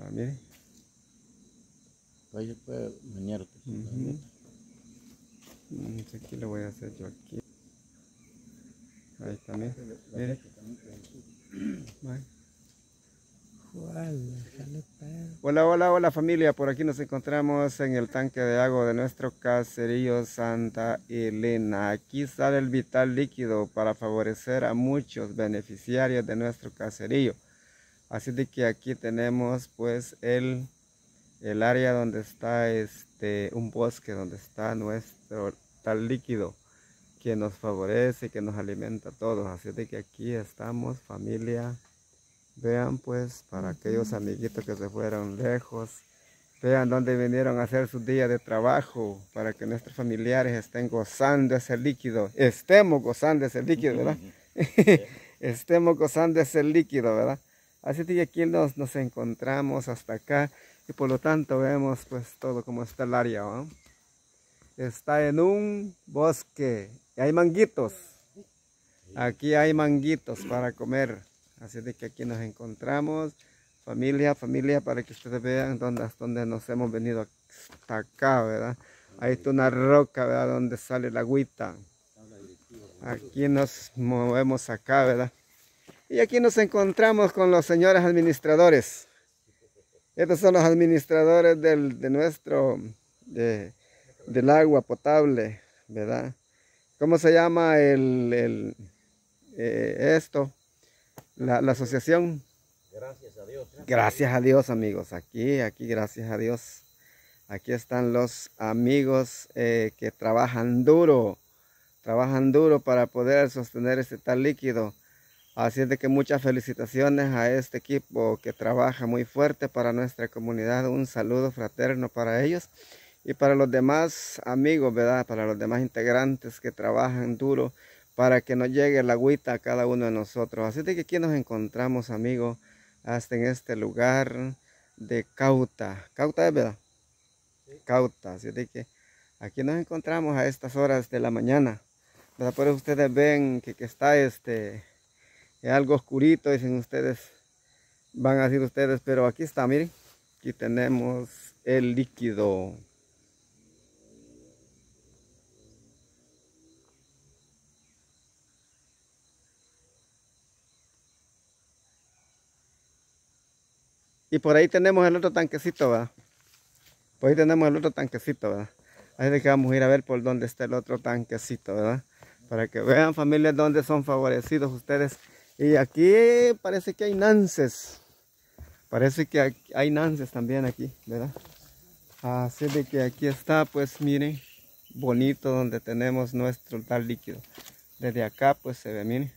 Ah, mire. Ahí se puede sí, Aquí lo voy a hacer yo aquí. Ahí también. Mire. Hola, hola, hola familia. Por aquí nos encontramos en el tanque de agua de nuestro caserío Santa Elena. Aquí sale el vital líquido para favorecer a muchos beneficiarios de nuestro caserío. Así de que aquí tenemos pues el, el área donde está este un bosque, donde está nuestro tal líquido que nos favorece, que nos alimenta a todos. Así de que aquí estamos familia. Vean pues para aquellos amiguitos que se fueron lejos. Vean dónde vinieron a hacer su día de trabajo para que nuestros familiares estén gozando ese líquido. Estemos gozando ese líquido, ¿verdad? Estemos gozando ese líquido, ¿verdad? Así que aquí nos, nos encontramos hasta acá y por lo tanto vemos pues todo como está el área. Está en un bosque y hay manguitos. Aquí hay manguitos para comer. Así de que aquí nos encontramos. Familia, familia, para que ustedes vean dónde, dónde nos hemos venido hasta acá, ¿verdad? Ahí está una roca, ¿verdad? Donde sale la agüita. Aquí nos movemos acá, ¿verdad? Y aquí nos encontramos con los señores administradores. Estos son los administradores del, de nuestro, de, del agua potable, ¿verdad? ¿Cómo se llama el, el eh, esto? La, la, asociación. Gracias a Dios. Gracias a Dios, amigos. Aquí, aquí, gracias a Dios. Aquí están los amigos eh, que trabajan duro. Trabajan duro para poder sostener este tal líquido. Así es de que muchas felicitaciones a este equipo que trabaja muy fuerte para nuestra comunidad. Un saludo fraterno para ellos y para los demás amigos, ¿verdad? Para los demás integrantes que trabajan duro para que nos llegue la agüita a cada uno de nosotros. Así de que aquí nos encontramos, amigos, hasta en este lugar de Cauta. Cauta es verdad. Cauta. Así de que aquí nos encontramos a estas horas de la mañana. ¿verdad? Por eso ustedes ven que, que está este algo oscurito, dicen ustedes, van a decir ustedes, pero aquí está, miren, aquí tenemos el líquido. Y por ahí tenemos el otro tanquecito, ¿verdad? Por ahí tenemos el otro tanquecito, ¿verdad? Ahí que vamos a ir a ver por dónde está el otro tanquecito, ¿verdad? Para que vean familias dónde son favorecidos ustedes. Y aquí parece que hay nances. Parece que hay nances también aquí, ¿verdad? Así de que aquí está, pues miren, bonito donde tenemos nuestro tal líquido. Desde acá pues se ve, miren.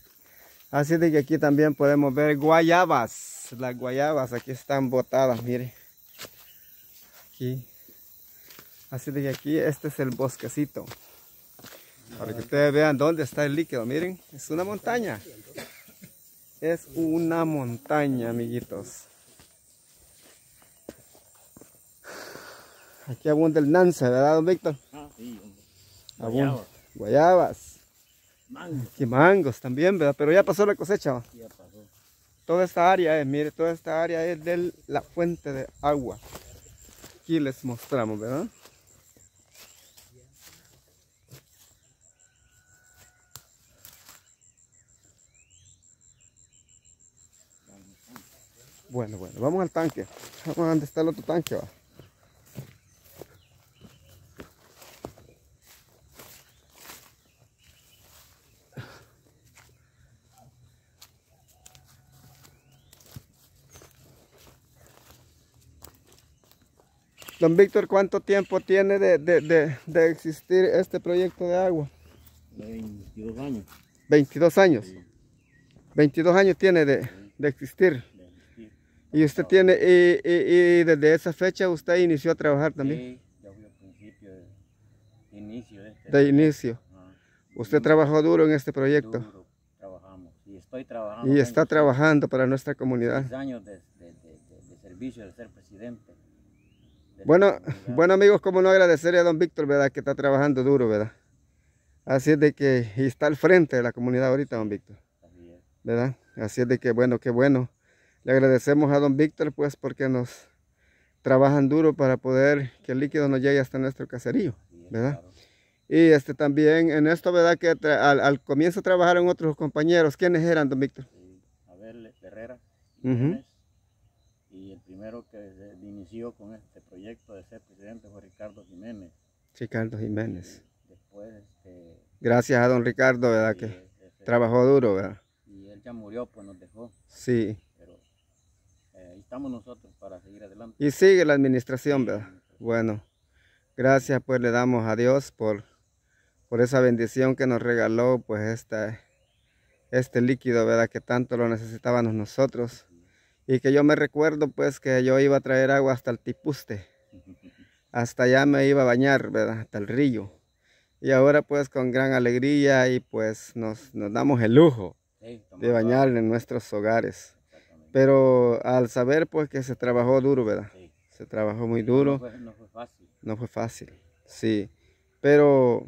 Así de que aquí también podemos ver guayabas. Las guayabas aquí están botadas, mire. Aquí. Así de que aquí este es el bosquecito. Para que ustedes vean dónde está el líquido. Miren, es una montaña. Es una montaña, amiguitos. Aquí abunda el nance, ¿verdad, don Víctor? Ah, sí, Abunda. Guayabas. Mangos. Y mangos también, ¿verdad? Pero ya pasó la cosecha. ¿va? Ya pasó. Toda esta área es, mire, toda esta área es de la fuente de agua. Aquí les mostramos, ¿verdad? Bueno, bueno, vamos al tanque. Vamos a donde está el otro tanque, va. Don Víctor, ¿cuánto tiempo tiene de, de, de, de existir este proyecto de agua? 22 años. 22 años. Sí. 22 años tiene de, de existir. Y usted tiene, y, y- y desde esa fecha usted inició a trabajar también, Sí, ya fui al principio, de inicio de este. de inicio. Ajá. Usted trabajó duro en este proyecto Duro trabajamos. Y estoy trabajando. y está trabajando para nuestra comunidad. seis años de, servicio, de ser presidente. Bueno, bueno amigos, como no agradecerle a don Víctor, ¿verdad? Que está trabajando duro, ¿verdad? Así es de que y está al frente de la comunidad ahorita, don Víctor. Así es. ¿verdad? Así es de que bueno, qué bueno. Le agradecemos a don Víctor pues porque nos trabajan duro para poder que el líquido nos llegue hasta nuestro caserío, ¿verdad? Y este también en esto, ¿verdad? Que al, al comienzo trabajaron otros compañeros. ¿Quiénes eran, don Víctor? Abel Herrera Ujú. Jiménez, y el primero que inició con este proyecto de ser presidente fue Ricardo Jiménez. Ricardo Jiménez. Después, este, Gracias a don Ricardo, ¿verdad? y, Que este, trabajó duro, ¿verdad? y él ya murió, pues nos dejó, Sí. Eh, estamos nosotros para seguir adelante. Y sigue la administración, ¿verdad? Bueno, gracias pues le damos a Dios por, por esa bendición que nos regaló pues esta, este líquido, ¿verdad? Que tanto lo necesitábamos nosotros. Y que yo me recuerdo pues que yo iba a traer agua hasta el Tipuste. Hasta allá me iba a bañar, ¿verdad? Hasta el río. Y ahora pues con gran alegría y pues nos, nos damos el lujo Sí, de bañar en nuestros hogares. Pero al saber pues que se trabajó duro, ¿verdad? Sí. Se trabajó muy No duro. fue, no fue fácil. No fue fácil, sí. Pero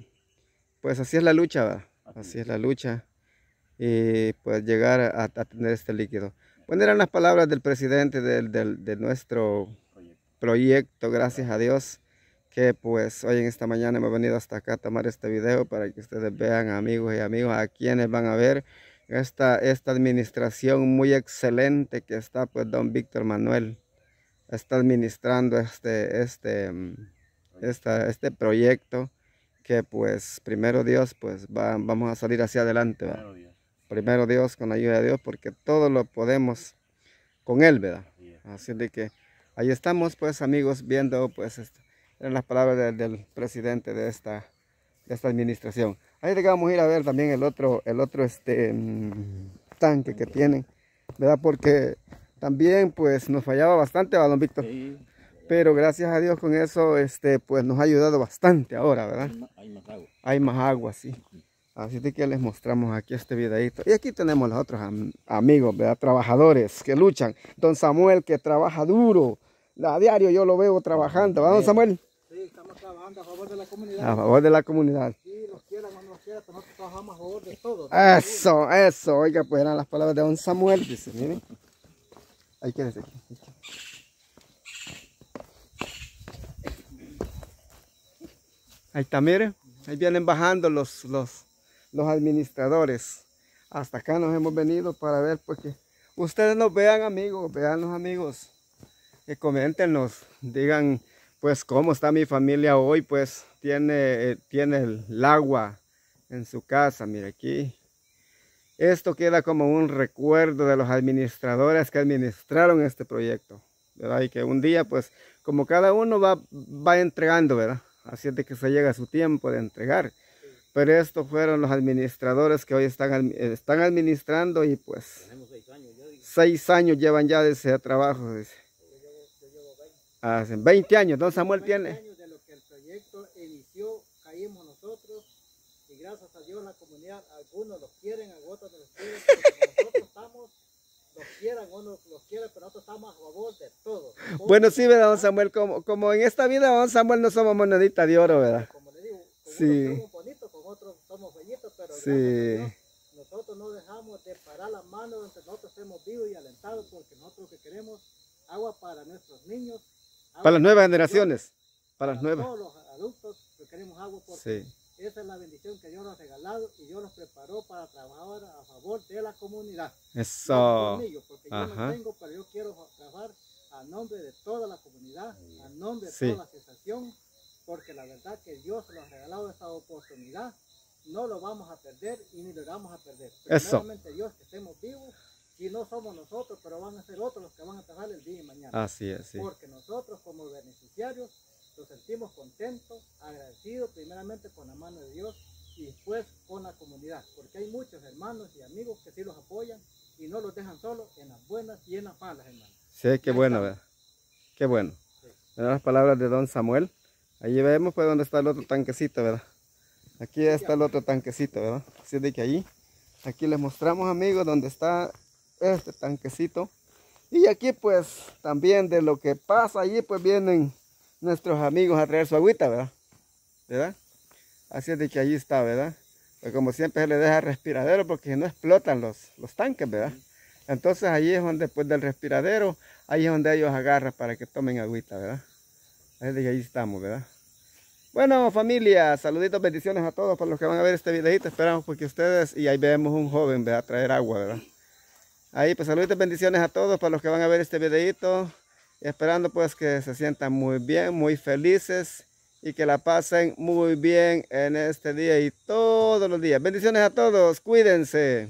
pues así es la lucha, ¿verdad? Así Así es la lucha. Y pues llegar a, a tener este líquido. Bueno, eran las palabras del presidente del, del- de nuestro proyecto. proyecto, gracias a Dios, que pues hoy en esta mañana hemos venido hasta acá a tomar este video para que ustedes vean, amigos y amigos, a quienes van a ver esta, esta administración muy excelente que está pues don Víctor Manuel, está administrando este, este, mm, esta- este proyecto que pues primero Dios pues va- vamos a salir hacia adelante. Primero Dios. primero Dios con la ayuda de Dios porque todo lo podemos con Él, ¿verdad? Así de que ahí estamos, pues amigos, viendo pues eran las palabras del- del presidente de esta, de esta administración. Ahí le vamos a ir a ver también el otro, el otro este, mm, tanque que tienen, ¿verdad? Porque también pues nos fallaba bastante, ¿verdad, don Víctor? Sí, Pero gracias a Dios con eso, este, pues nos ha ayudado bastante ahora, ¿verdad? hay más- hay más agua. Hay más agua, sí. Así de que les mostramos aquí este videito. Y aquí tenemos los otros am- amigos, ¿verdad? Trabajadores que luchan. Don Samuel que trabaja duro. A diario yo lo veo trabajando. ¿Va, don Samuel? Sí, estamos trabajando a favor de la comunidad. A favor de la comunidad. Sí, los quieran o no los quieran, pero nosotros trabajamos a favor de todos. Eso, eso. Oiga, pues eran las palabras de don Samuel. Dice, miren. Ahí quédese aquí. Ahí está, miren. Ahí vienen bajando los, los, los administradores. Hasta acá nos hemos venido para ver, porque ustedes nos vean, amigos, vean los amigos. Que coméntenos, digan, pues, cómo está mi familia hoy, pues, tiene, eh, tiene el, agua en su casa. Mire aquí. Esto queda como un recuerdo de los administradores que administraron este proyecto, ¿verdad? Y que un día, pues, como cada uno va, va entregando, ¿verdad? Así es de que se llega su tiempo de entregar. Pero estos fueron los administradores que hoy están, están administrando y pues seis años, seis años llevan ya de ese trabajo. dice. Hace 20 años, don Samuel 20 tiene. años de lo que el proyecto inició, caímos nosotros y gracias a Dios la comunidad, algunos los quieren, otros no los quieren, pero nosotros estamos, los quieran o no los quieran, pero nosotros estamos a favor de todo. Bueno, sí, ¿verdad, don Samuel? Como, como en esta vida, don Samuel, no somos monedita de oro, ¿verdad? Como le digo, con Sí. unos somos bonitos, con otros somos bellitos, pero Sí. Dios, nosotros no dejamos de parar las manos entre nosotros estemos vivos y alentados porque nosotros lo que queremos agua para nuestros niños. Para las nuevas generaciones. Para las nuevas. Todos los adultos que queremos agua porque Sí. esa es la bendición que Dios nos ha regalado y Dios nos preparó para trabajar a favor de la comunidad. No Eso. por mí, porque yo Ajá. no tengo, pero yo quiero trabajar a nombre de toda la comunidad, a nombre de Sí. toda la asociación, porque la verdad que Dios nos ha regalado esta oportunidad, no lo vamos a perder y ni lo vamos a perder. Eso. Dios que estemos vivos, si no somos nosotros, pero van a ser otros los que van a trabajar el día y mañana. Así es, sí. Porque nosotros como beneficiarios nos sentimos contentos, agradecidos primeramente con la mano de Dios y después con la comunidad. Porque hay muchos hermanos y amigos que sí los apoyan y no los dejan solos en las buenas y en las malas, hermano. Sí, qué bueno. ¿verdad? Qué bueno. ¿Verdad? Las palabras de don Samuel. Ahí vemos pues dónde está el otro tanquecito, ¿verdad? Aquí está el otro tanquecito, ¿verdad? Así de que ahí, aquí les mostramos amigos dónde está este tanquecito. Y aquí pues también de lo que pasa allí pues vienen nuestros amigos a traer su agüita, ¿verdad? ¿Verdad? Así es de que allí está, ¿verdad? Pues como siempre se le deja respiradero porque no explotan los, los tanques, ¿verdad? Entonces ahí es donde después del respiradero, ahí es donde ellos agarran para que tomen agüita, ¿verdad? Ahí, ahí estamos, ¿verdad? Bueno familia, saluditos, bendiciones a todos por los que van a ver este videito. Esperamos porque ustedes, y ahí vemos un joven, ¿verdad? Traer agua, ¿verdad? Ahí pues saluditos, bendiciones a todos por los que van a ver este videito. Esperando pues que se sientan muy bien, muy felices y que la pasen muy bien en este día y todos los días. Bendiciones a todos, cuídense.